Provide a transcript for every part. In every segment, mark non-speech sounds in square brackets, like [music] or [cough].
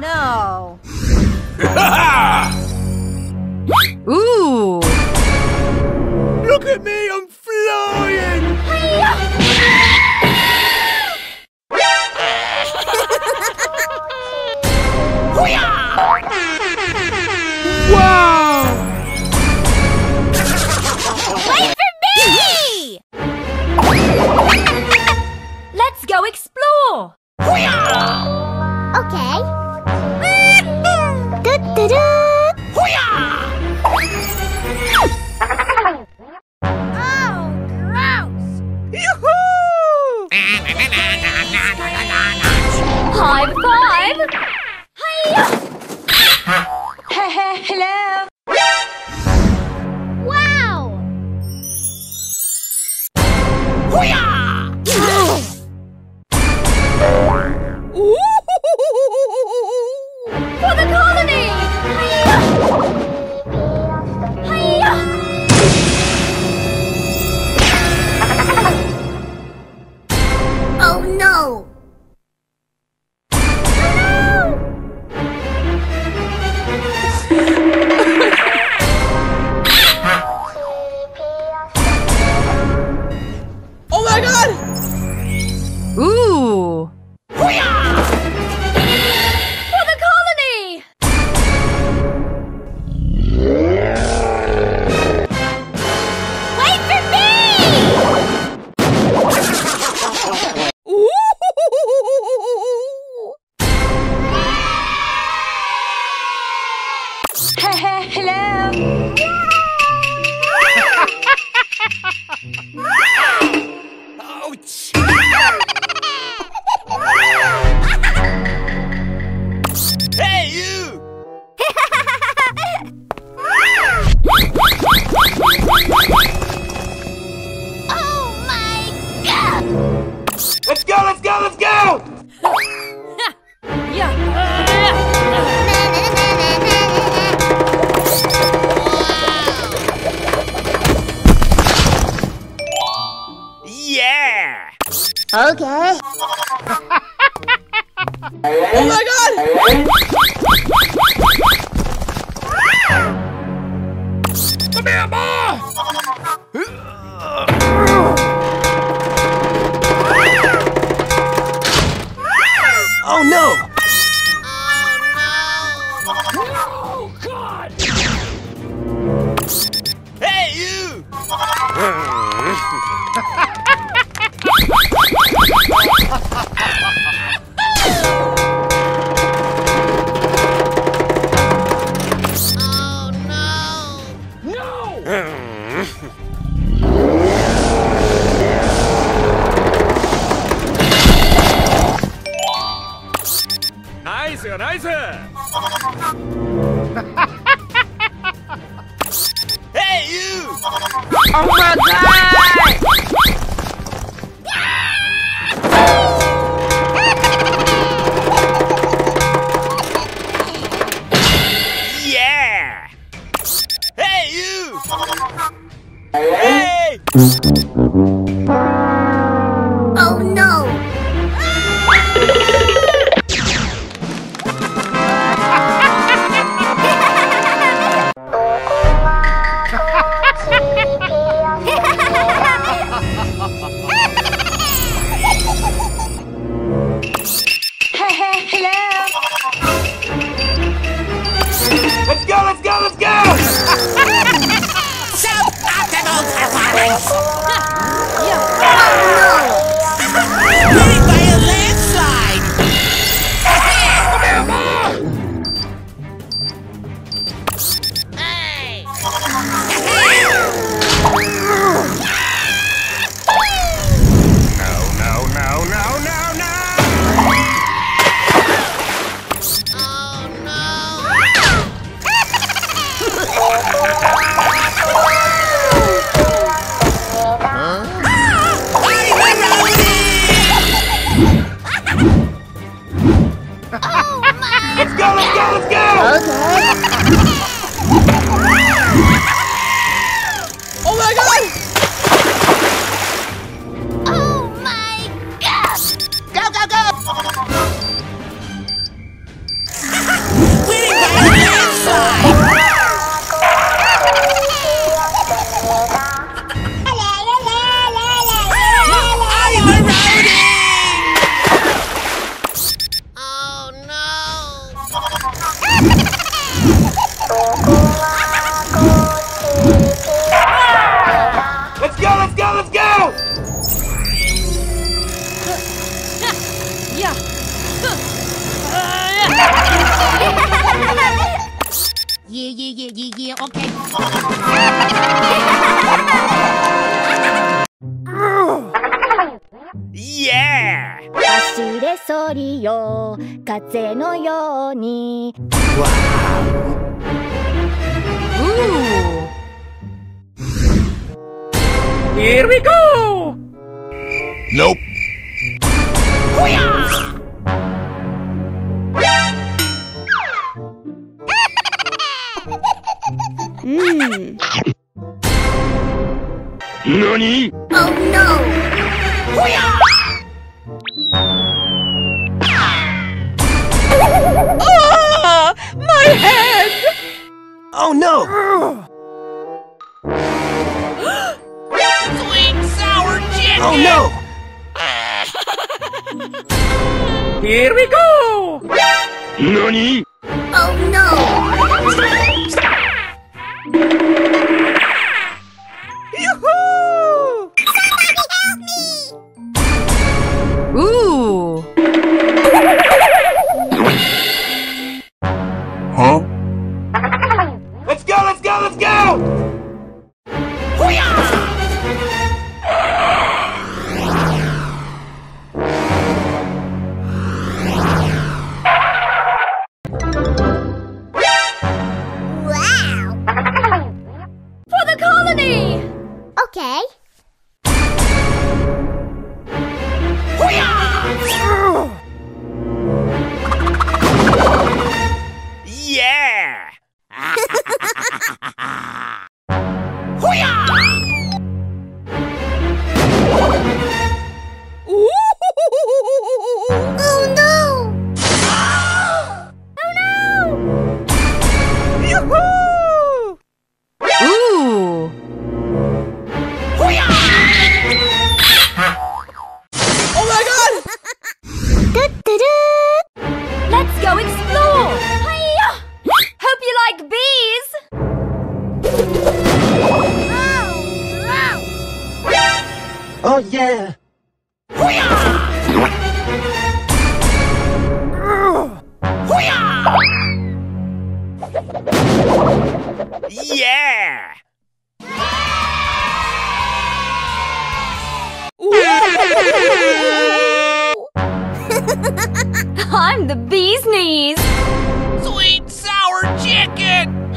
no! [laughs] let's Mm. Nani? [laughs] Oh no! Oh ah, my head! Oh no! Sweet sour chicken! Oh no! Here we go! Nani? Oh no! Okay. Yeah! [laughs] I'm the bee's knees! Sweet sour chicken!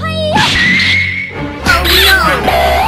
oh no!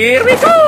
here we go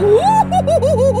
go,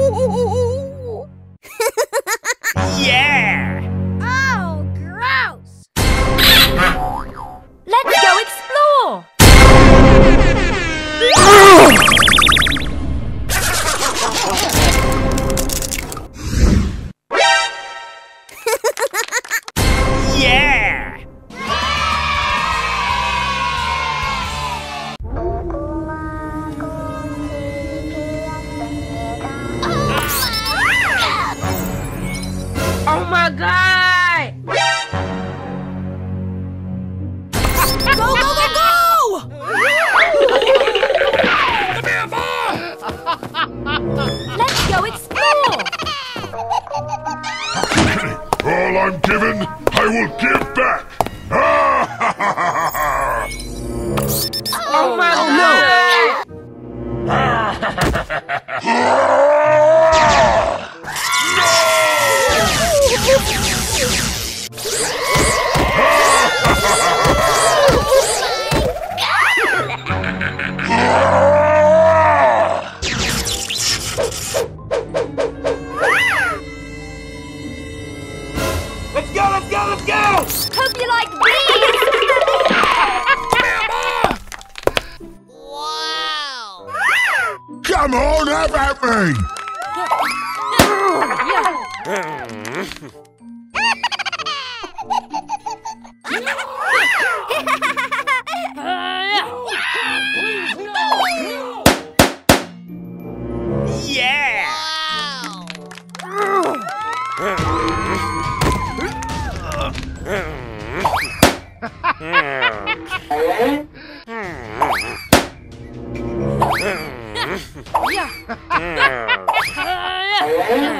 Yeah!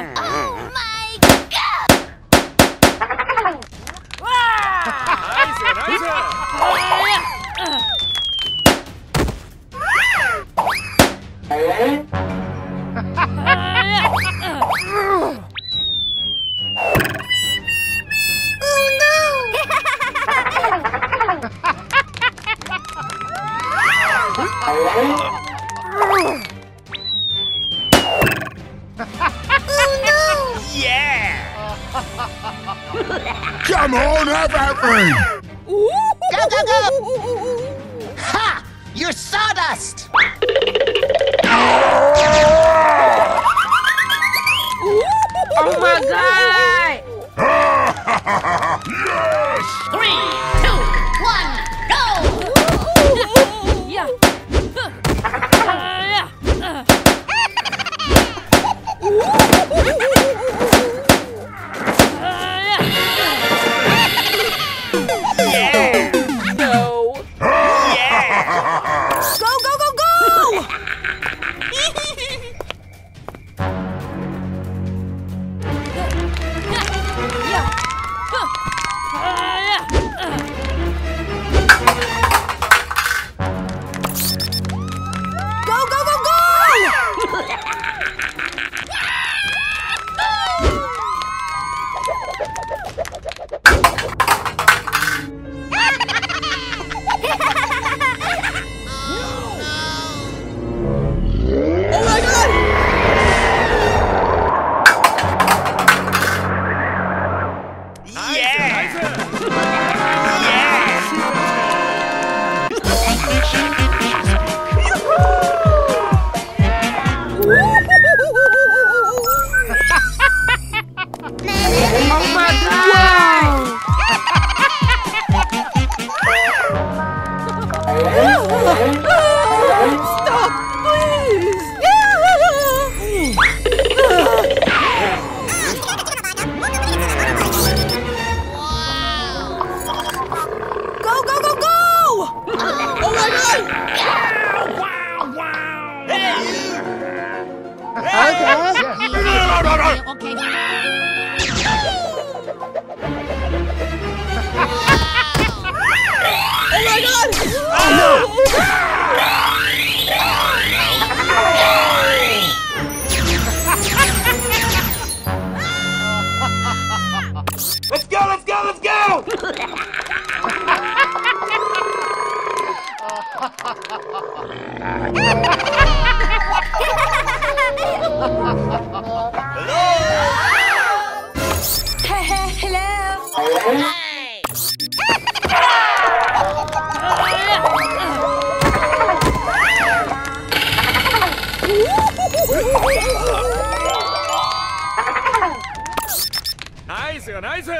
ナイスよナイス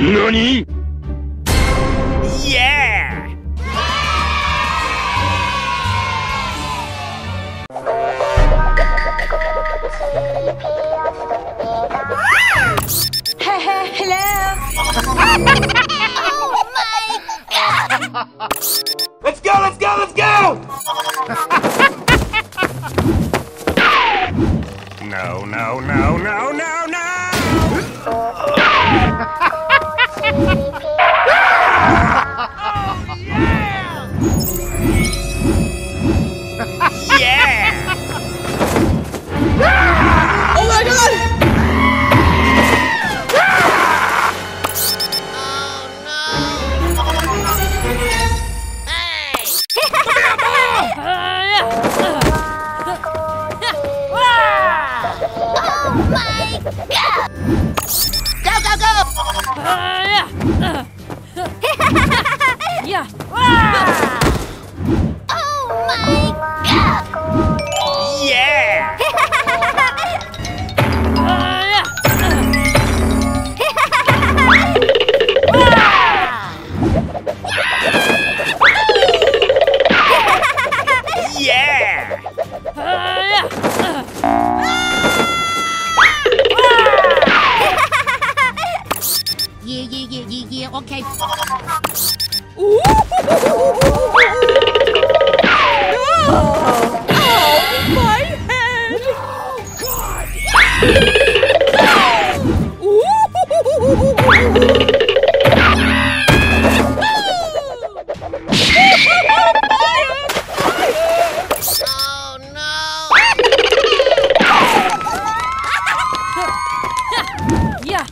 何？Go, go, go! Ah, [laughs] [laughs] yeah. Oh, my Yeah.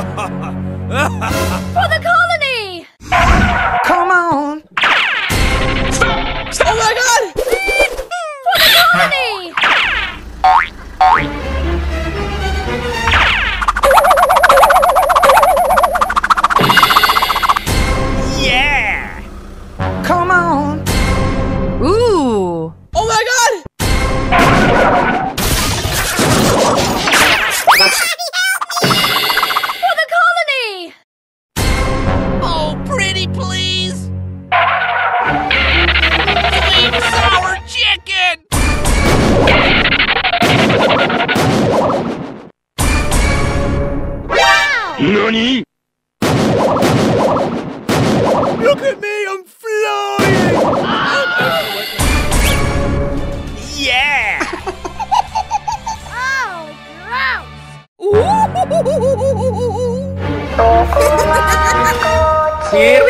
For [laughs] the Here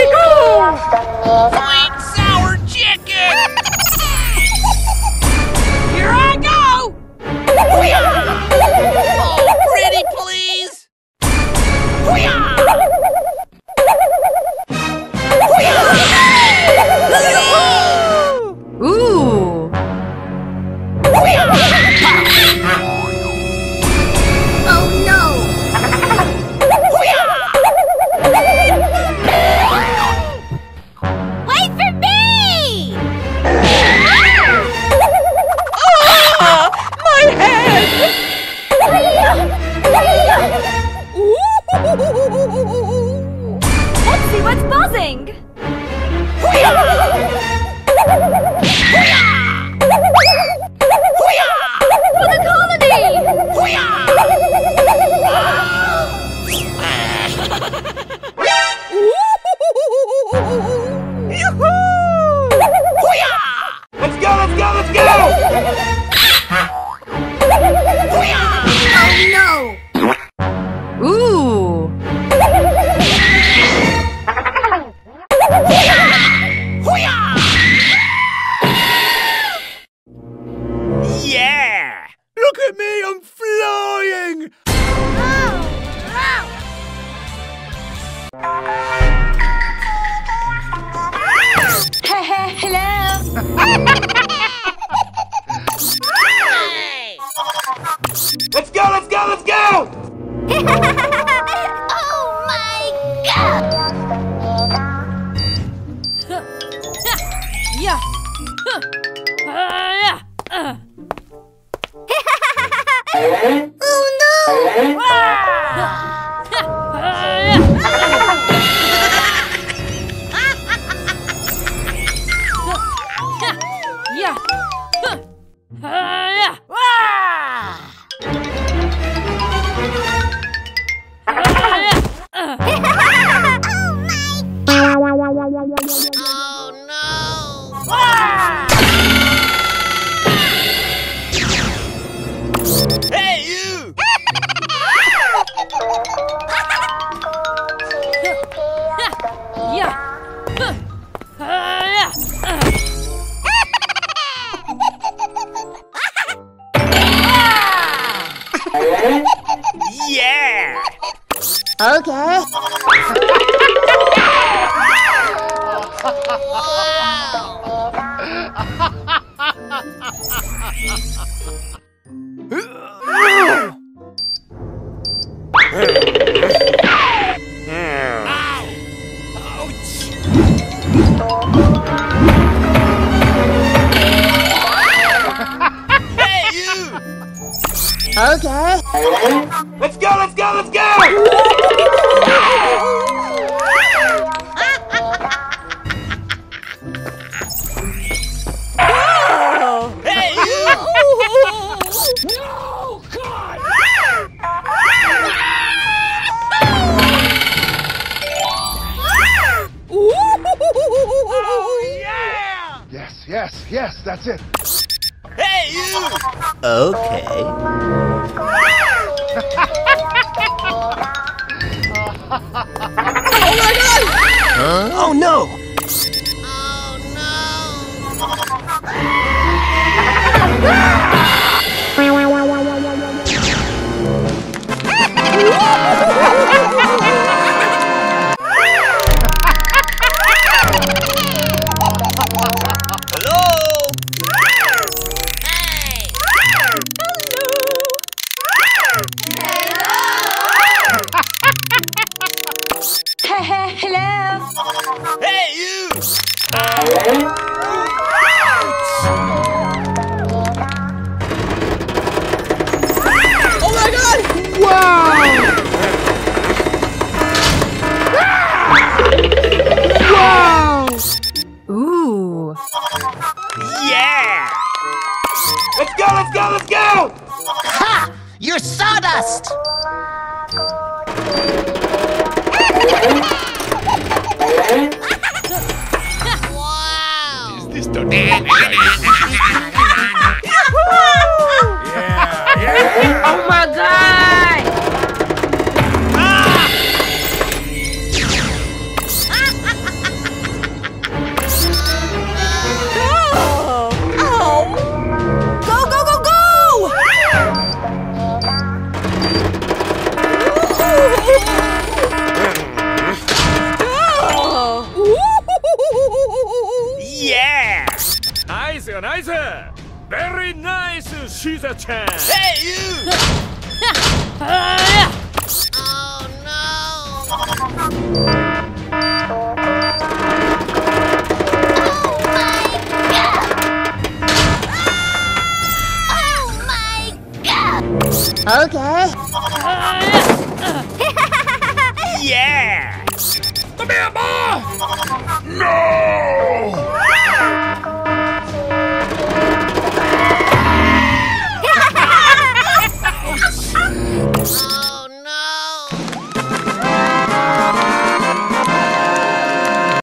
Ha ha ha ha! Okay.